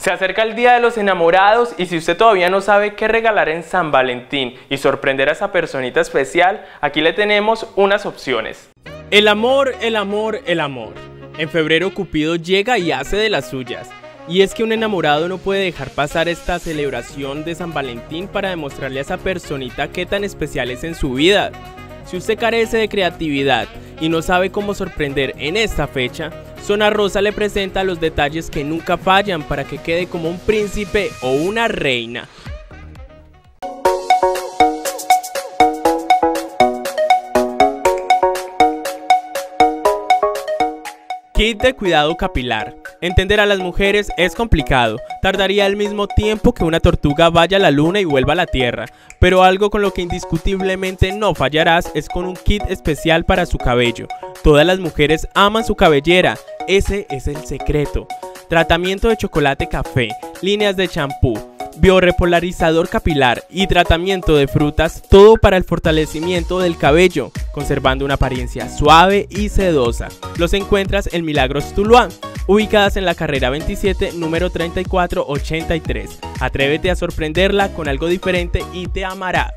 Se acerca el Día de los Enamorados y si usted todavía no sabe qué regalar en San Valentín y sorprender a esa personita especial, aquí le tenemos unas opciones. El amor, el amor, el amor. En febrero Cupido llega y hace de las suyas. Y es que un enamorado no puede dejar pasar esta celebración de San Valentín para demostrarle a esa personita qué tan especial es en su vida. Si usted carece de creatividad y no sabe cómo sorprender en esta fecha, Zona Rosa le presenta los detalles que nunca fallan para que quede como un príncipe o una reina. Kit de cuidado capilar. Entender a las mujeres es complicado, tardaría el mismo tiempo que una tortuga vaya a la luna y vuelva a la tierra, pero algo con lo que indiscutiblemente no fallarás es con un kit especial para su cabello. Todas las mujeres aman su cabellera, ese es el secreto. Tratamiento de chocolate café, líneas de champú, biorepolarizador capilar y tratamiento de frutas, todo para el fortalecimiento del cabello, conservando una apariencia suave y sedosa. Los encuentras en Milagros Tuluá, ubicadas en la carrera 27, número 3483. Atrévete a sorprenderla con algo diferente y te amará.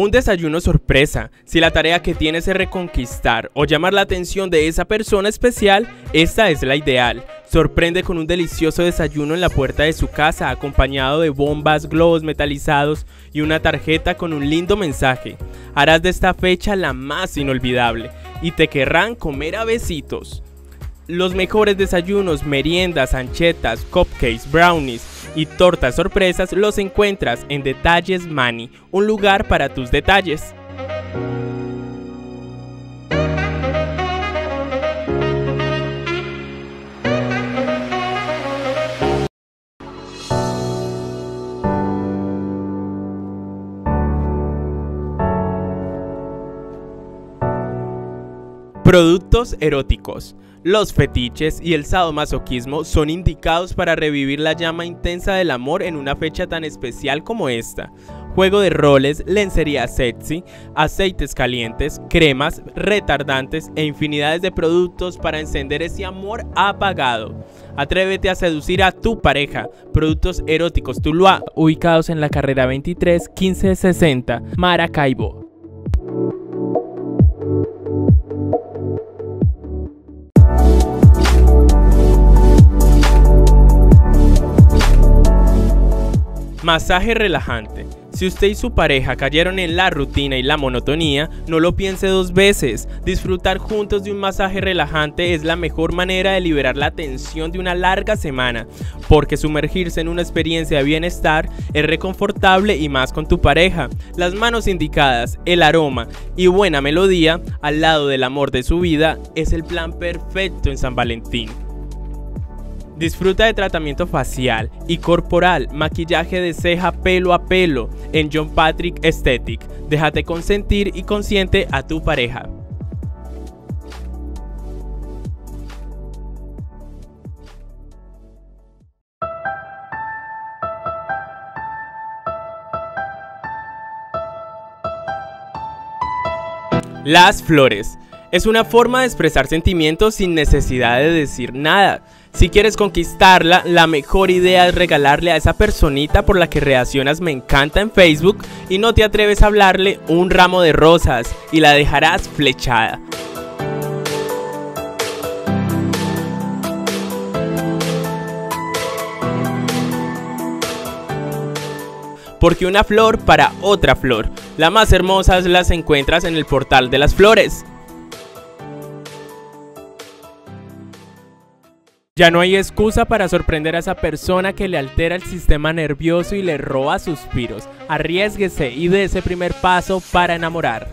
Un desayuno sorpresa. Si la tarea que tienes es reconquistar o llamar la atención de esa persona especial, esta es la ideal. Sorprende con un delicioso desayuno en la puerta de su casa acompañado de bombas, globos metalizados y una tarjeta con un lindo mensaje. Harás de esta fecha la más inolvidable y te querrán comer a besitos. Los mejores desayunos, meriendas, anchetas, cupcakes, brownies, y tortas sorpresas los encuentras en Detalles Mani, un lugar para tus detalles. Productos eróticos. Los fetiches y el sadomasoquismo son indicados para revivir la llama intensa del amor en una fecha tan especial como esta. Juego de roles, lencería sexy, aceites calientes, cremas, retardantes e infinidades de productos para encender ese amor apagado. Atrévete a seducir a tu pareja. Productos eróticos Tuluá, ubicados en la carrera 23 1560, Maracaibo. Masaje relajante. Si usted y su pareja cayeron en la rutina y la monotonía, no lo piense dos veces. Disfrutar juntos de un masaje relajante es la mejor manera de liberar la tensión de una larga semana, porque sumergirse en una experiencia de bienestar es reconfortable y más con tu pareja. Las manos indicadas, el aroma y buena melodía al lado del amor de su vida es el plan perfecto en San Valentín. Disfruta de tratamiento facial y corporal, maquillaje de ceja pelo a pelo en John Patrick Aesthetic. Déjate consentir y consiente a tu pareja. Las flores. Es una forma de expresar sentimientos sin necesidad de decir nada. Si quieres conquistarla, la mejor idea es regalarle a esa personita por la que reaccionas me encanta en Facebook y no te atreves a hablarle un ramo de rosas y la dejarás flechada. Porque una flor para otra flor. Las más hermosas las encuentras en el portal de las flores. Ya no hay excusa para sorprender a esa persona que le altera el sistema nervioso y le roba suspiros. Arriesguese y dé ese primer paso para enamorar.